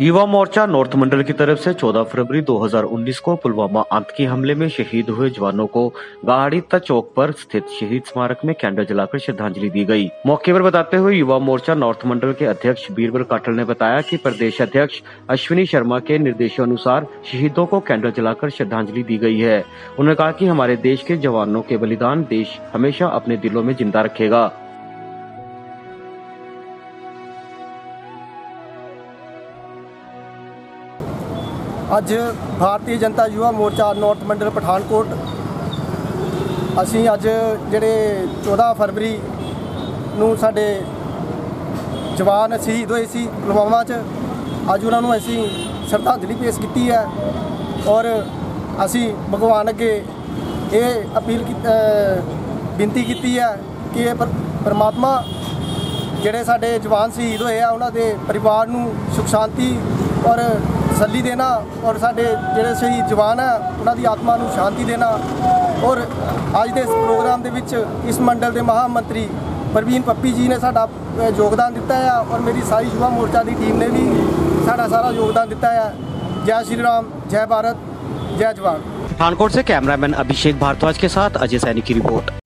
Yuva Morcha north मंडल की तरफ़ से 14 फरवरी 2019 को पुलवामा आतंकी हमले में शहीद हुए जवानों को गाड़ीता चौक पर स्थित शहीद स्मारक में कैंडल जलाकर श्रद्धांजलि दी गई। मौके पर बताते हुए युवा मोर्चा नॉर्थ मंडल के अध्यक्ष बीरबल काटल ने बताया कि प्रदेश अध्यक्ष अश्विनी शर्मा के निर्देशानुसार शहीदों को कैंडल जलाकर श्रद्धांजलि दी गई है। उन्होंने कहा की हमारे देश के जवानों के बलिदान देश हमेशा अपने दिलों में ज़िंदा रखेगा। ਅੱਜ ਭਾਰਤੀ ਜਨਤਾ ਯੁਵਾ ਮੋਰਚਾ ਨਾਰਥ ਮੰਡਲ ਪਠਾਨਕੋਟ, ਅਸੀਂ ਅੱਜ ਜਿਹੜੇ 14 ਫਰਵਰੀ ਨੂੰ ਸਾਡੇ ਜਵਾਨ ਸ਼ਹੀਦ ਹੋਏ ਸੀ ਪੁਲਵਾਮਾ 'ਚ, ਅੱਜ ਉਹਨਾਂ ਨੂੰ ਅਸੀਂ ਸ਼ਰਧਾਂਜਲੀ ਪੇਸ਼ ਕੀਤੀ ਹੈ ਔਰ ਅਸੀਂ ਭਗਵਾਨ ਅੱਗੇ ਇਹ ਅਪੀਲ ਕੀ- ਬੇਨਤੀ ਕੀਤੀ ਹੈ ਕਿ ਇਹ ਪਰਮਾਤਮਾ ਜਿਹੜੇ ਸਾਡੇ ਜਵਾਨ ਸ਼ਹੀਦ ਹੋਏ ਆ, ਉਹਨਾਂ ਦੇ ਪਰਿਵਾਰ ਨੂੰ ਸੁਖ ਸ਼ਾਂਤੀ ਔਰ ਤਸੱਲੀ ਦੇਣਾ ਔਰ ਸਾਡੇ ਜਿਹੜੇ ਸ਼ਹੀਦ ਜਵਾਨ ਆ ਉਹਨਾਂ ਦੀ ਆਤਮਾ ਨੂੰ ਸ਼ਾਂਤੀ ਦੇਣਾ ਔਰ ਅੱਜ ਦੇ ਇਸ ਪ੍ਰੋਗਰਾਮ ਦੇ ਵਿੱਚ ਇਸ ਮੰਡਲ ਦੇ ਮਹਾਮੰਤਰੀ ਪ੍ਰਵੀਨ ਪੱਪੀ ਜੀ ਨੇ ਸਾਡਾ ਅ, ਯੋਗਦਾਨ ਦਿੱਤਾ ਆ ਔਰ ਮੇਰੀ ਸਾਰੀ ਯੁਵਾ ਮੋਰਚਾ ਦੀ ਟੀਮ ਨੇ ਵੀ ਸਾਡਾ ਸਾਰਾ ਯੋਗਦਾਨ ਦਿੱਤਾ ਆ ਜੈ ਸ਼੍ਰੀ ਰਾਮ ਜੈ ਭਾਰਤ ਜੈ ਜਵਾਨ पठानकोट से कैमरामैन अभिषेक भारद्वाज के साथ अजय सैनी की रिपोर्ट